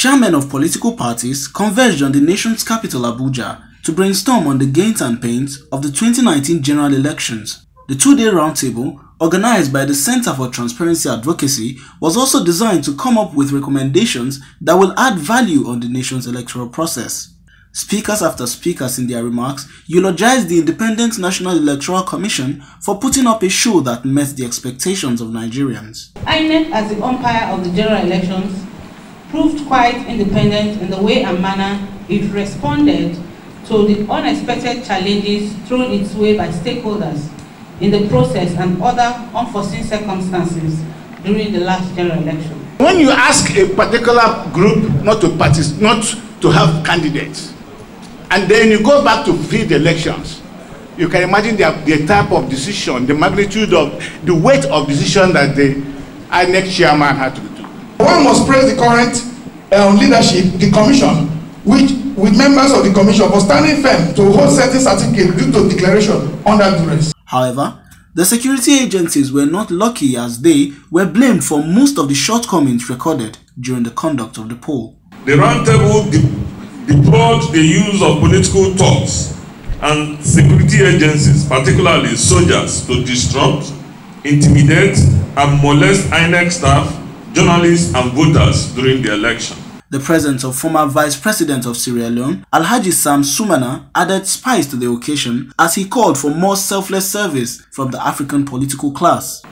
Chairmen of political parties converged on the nation's capital Abuja to brainstorm on the gains and pains of the 2019 general elections. The two-day roundtable, organized by the Center for Transparency Advocacy, was also designed to come up with recommendations that will add value on the nation's electoral process. Speakers after speakers in their remarks eulogized the Independent National Electoral Commission for putting up a show that met the expectations of Nigerians. INEC as the umpire of the general elections proved quite independent in the way and manner it responded to the unexpected challenges thrown its way by stakeholders in the process and other unforeseen circumstances during the last general election. When you ask a particular group not to participate, not to have candidates, and then you go back to field elections, you can imagine the, the type of decision, the magnitude of, the weight of decision that the INEC chairman had to. One must praise the current um, leadership, the commission, which with members of the commission for standing firm to hold certain certificates due to declaration under duress. However, the security agencies were not lucky as they were blamed for most of the shortcomings recorded during the conduct of the poll. The roundtable de deplored the use of political talks and security agencies, particularly soldiers, to disrupt, intimidate, and molest INEC staff, journalists, and voters during the election. The presence of former Vice President of Sierra Leone, Alhaji Sam Sumana, added spice to the occasion as he called for more selfless service from the African political class.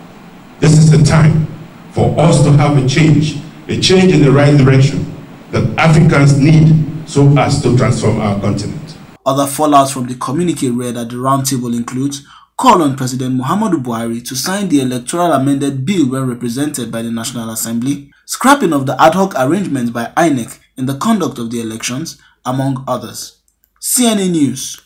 This is the time for us to have a change, a change in the right direction that Africans need so as to transform our continent. Other fallouts from the communique read at the roundtable includes call on President Muhammadu Buhari to sign the electoral amended bill when represented by the National Assembly, scrapping of the ad hoc arrangements by INEC in the conduct of the elections, among others. CNN News